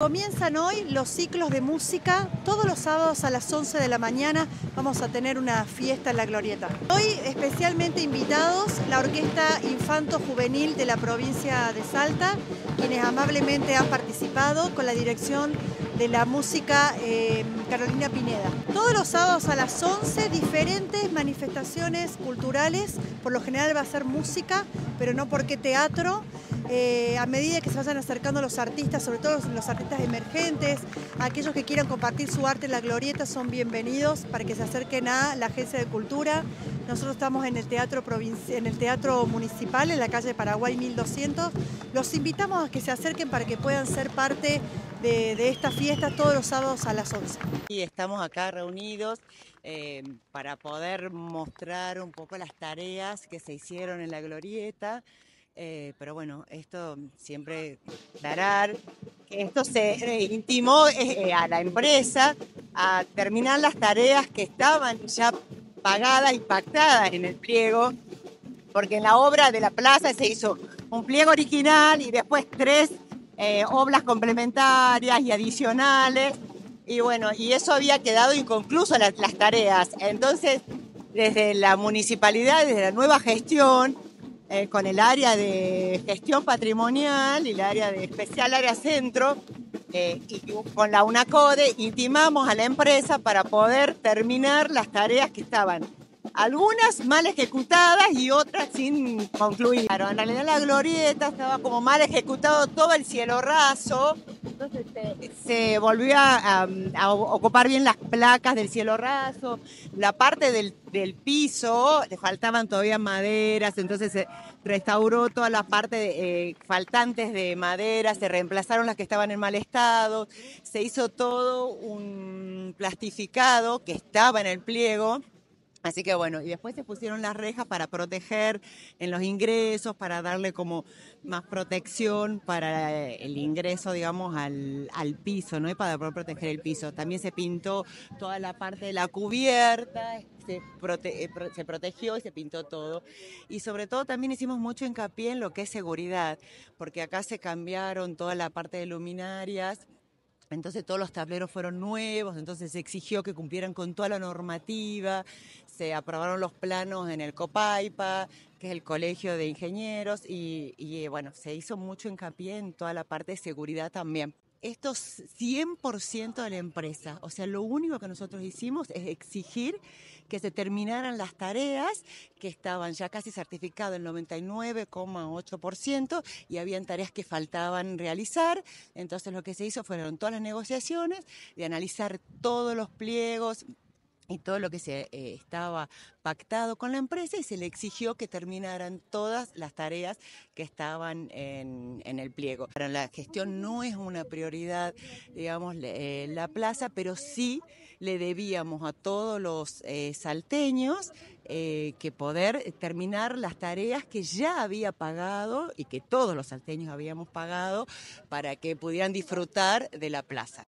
Comienzan hoy los ciclos de música. Todos los sábados a las 11 de la mañana vamos a tener una fiesta en la Glorieta. Hoy especialmente invitados la Orquesta Infanto Juvenil de la provincia de Salta, quienes amablemente han participado con la dirección de la música eh, Carolina Pineda. Todos los sábados a las 11 diferentes manifestaciones culturales. Por lo general va a ser música, pero no porque teatro. Eh, a medida que se vayan acercando los artistas, sobre todo los, artistas emergentes, aquellos que quieran compartir su arte en la glorieta son bienvenidos para que se acerquen a la Agencia de Cultura. Nosotros estamos en el Teatro, en el teatro Municipal, en la calle Paraguay 1200. Los invitamos a que se acerquen para que puedan ser parte de, esta fiesta todos los sábados a las 11. Y estamos acá reunidos eh, para poder mostrar un poco las tareas que se hicieron en la glorieta. Eh, pero bueno, esto siempre aclarar que esto se intimó eh, a la empresa a terminar las tareas que estaban ya pagadas y pactadas en el pliego, porque en la obra de la plaza se hizo un pliego original y después tres obras complementarias y adicionales, y bueno, y eso había quedado inconcluso las, las tareas. Entonces, desde la municipalidad, desde la nueva gestión, eh, con el área de gestión patrimonial y el área de especial área centro eh, y con la UNACODE intimamos a la empresa para poder terminar las tareas que estaban algunas mal ejecutadas y otras sin concluir. Claro, en realidad la glorieta estaba como mal ejecutado todo el cielo raso, entonces se, volvió a, ocupar bien las placas del cielo raso, la parte del, piso, le faltaban todavía maderas, entonces se restauró toda la parte de, eh, faltantes de madera, se reemplazaron las que estaban en mal estado, se hizo todo un plastificado que estaba en el pliego Así que bueno, y después se pusieron las rejas para proteger en los ingresos, para darle como más protección para el ingreso, digamos, al, piso, ¿no? Y para poder proteger el piso. También se pintó toda la parte de la cubierta, se, eh, se protegió y se pintó todo. Y sobre todo también hicimos mucho hincapié en lo que es seguridad, porque acá se cambiaron toda la parte de luminarias entonces todos los tableros fueron nuevos, entonces se exigió que cumplieran con toda la normativa, se aprobaron los planos en el COPAIPA, que es el Colegio de Ingenieros, y, y bueno, se hizo mucho hincapié en toda la parte de seguridad también esto es 100% de la empresa. O sea, lo único que nosotros hicimos es exigir que se terminaran las tareas que estaban ya casi certificadas el 99,8% y habían tareas que faltaban realizar. Entonces lo que se hizo fueron todas las negociaciones de analizar todos los pliegos, y todo lo que se eh, estaba pactado con la empresa y se le exigió que terminaran todas las tareas que estaban en, el pliego. Para la gestión no es una prioridad, digamos, eh, la plaza, pero sí le debíamos a todos los eh, salteños que poder terminar las tareas que ya había pagado y que todos los salteños habíamos pagado para que pudieran disfrutar de la plaza.